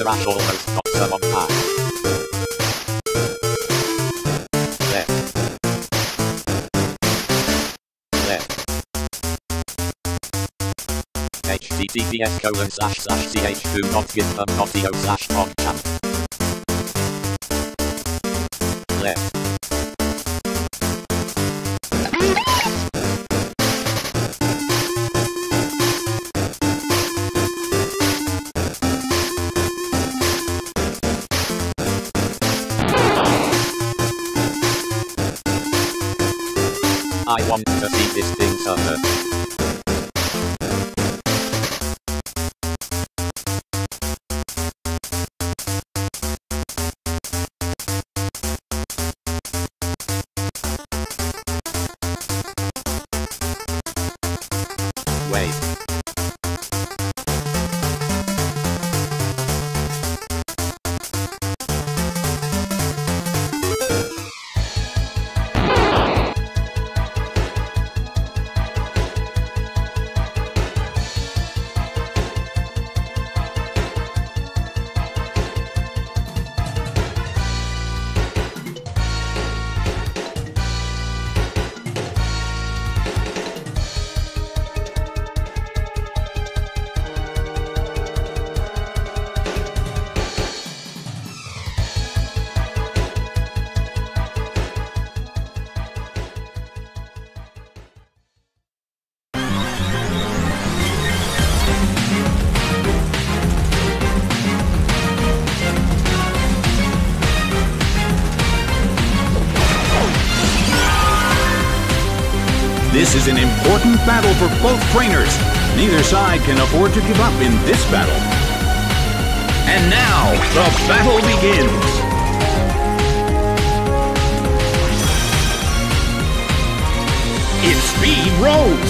and Midarash almost got some on. Left. https colon slash slash ch do not give them audio slash podcast. See is an important battle for both trainers. Neither side can afford to give up in this battle. And now, the battle begins. Its speed rose.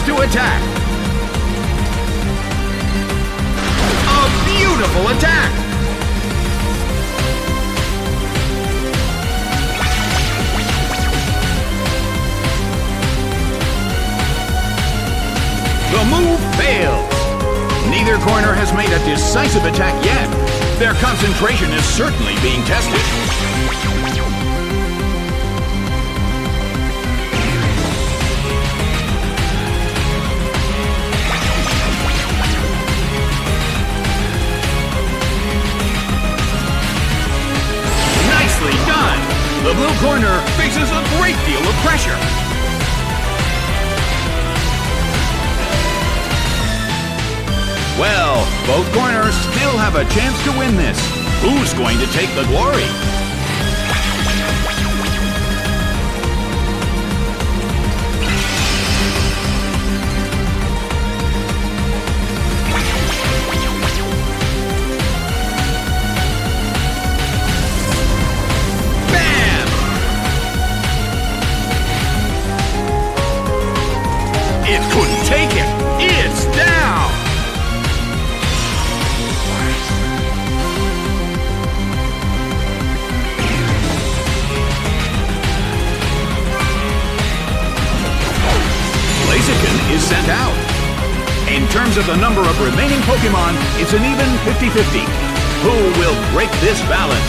Starts to attack. A beautiful attack! The move fails. Neither corner has made a decisive attack yet. Their concentration is certainly being tested. Corner faces a great deal of pressure. Well, both corners still have a chance to win this. Who's going to take the glory? Pokemon, it's an even 50-50. Who will break this balance?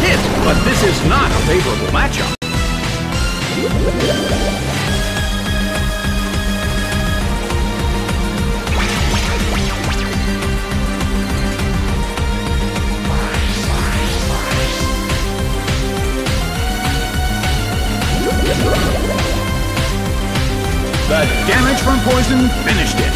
Hit, but this is not a favorable matchup. Poison finished it.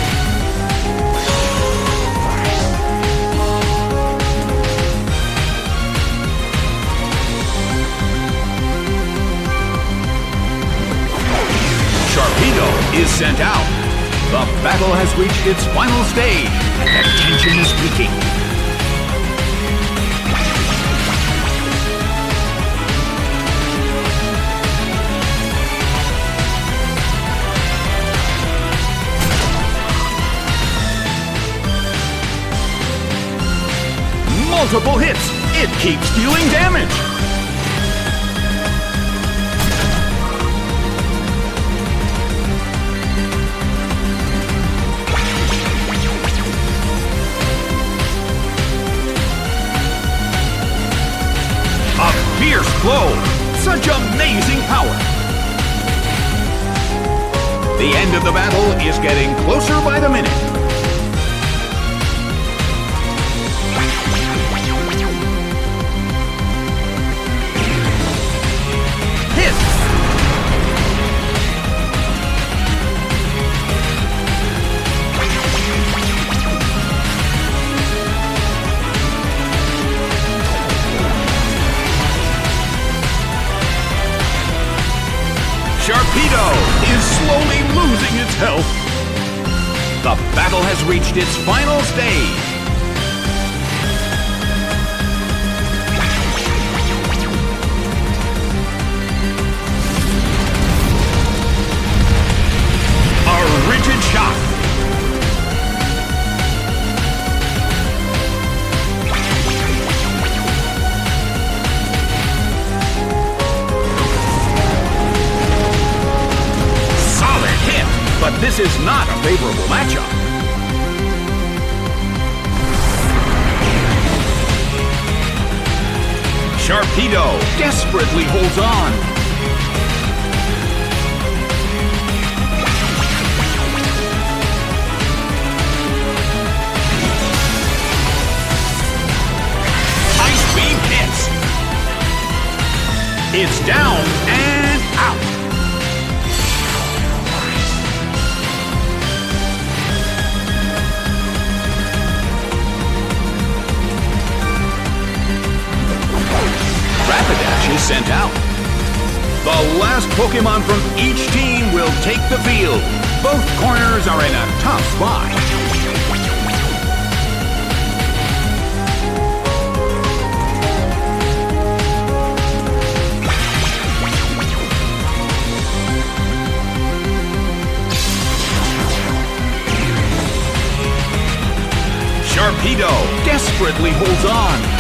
Sharpedo is sent out. The battle has reached its final stage, and tension is peaking. Multiple hits. It keeps dealing damage. A fierce blow. Such amazing power. The end of the battle is getting closer by the minute. Has reached its final stage. A rigid shot. Solid hit, but this is not a favorable matchup. Sharpedo desperately holds on. Ice beam hits. It's down Is sent out. The last Pokemon from each team will take the field. Both corners are in a tough spot. Sharpedo desperately holds on.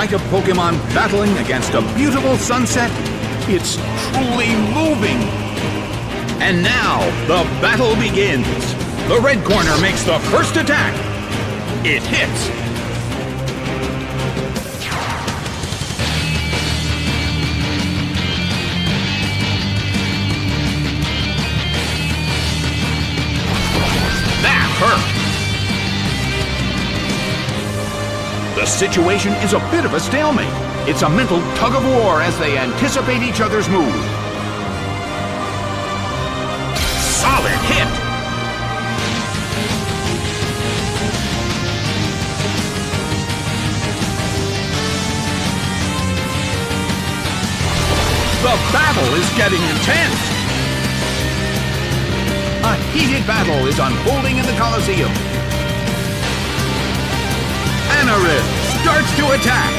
Sight of Pokemon battling against a beautiful sunset, it's truly moving. And now, the battle begins. The red corner makes the first attack. It hits. Situation is a bit of a stalemate. It's a mental tug of war as they anticipate each other's move. Solid hit. The battle is getting intense. A heated battle is unfolding in the Colosseum. Anorith starts to attack.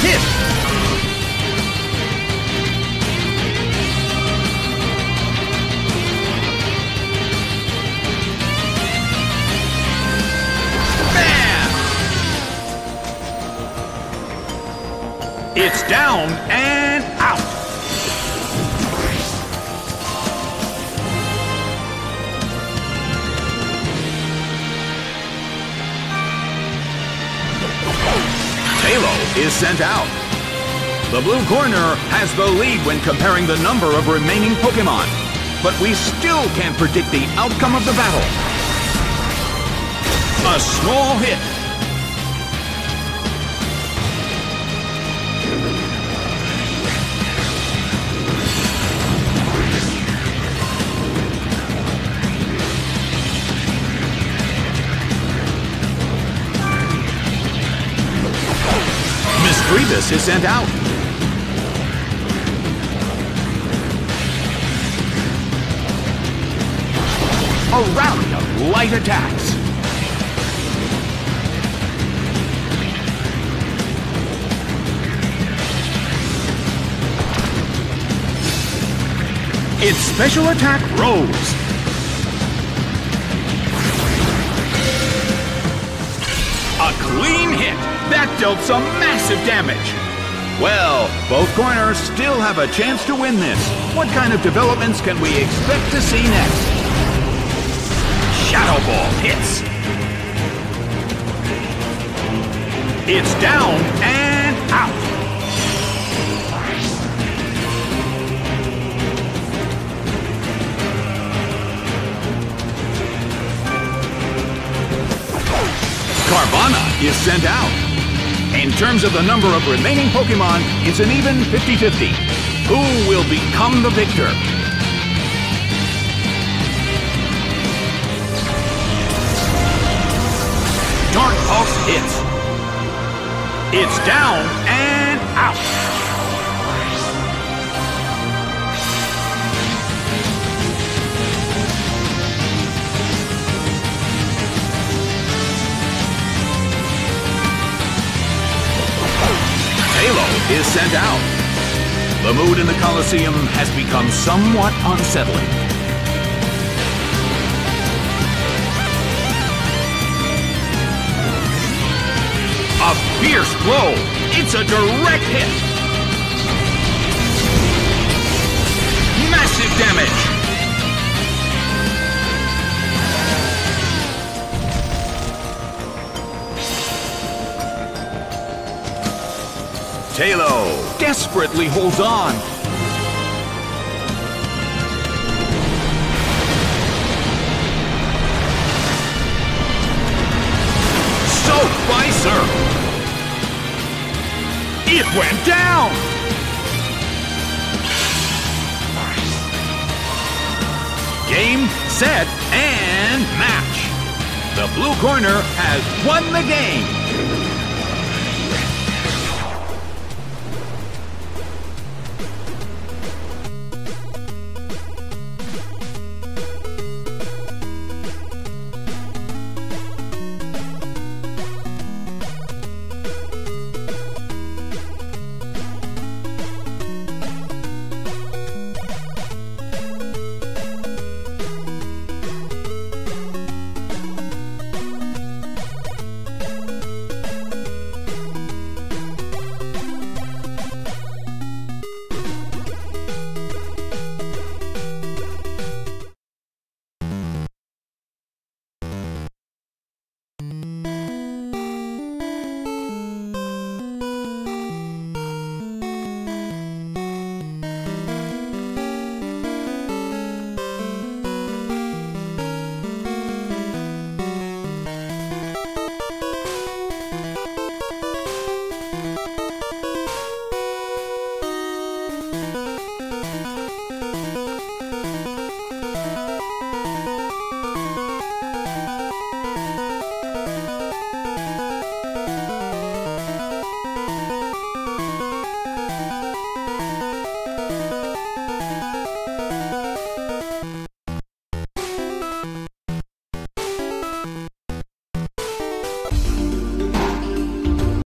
Hit. Man! It's down and sent out. The blue corner has the lead when comparing the number of remaining Pokemon, but we still can't predict the outcome of the battle. A small hit. Misdreavus is sent out. A rally of light attacks. Its special attack rose. Dealt some massive damage! Well, both corners still have a chance to win this. What kind of developments can we expect to see next? Shadow Ball hits. It's down and out. Carvanha is sent out. In terms of the number of remaining Pokemon, it's an even 50-50. Who will become the victor? Dark Pulse hits. It's down sent out. The mood in the Colosseum has become somewhat unsettling. A fierce blow. It's a direct hit. Massive damage. Taillow desperately holds on. By surf. It went down. Game, set, and match. The blue corner has won the game.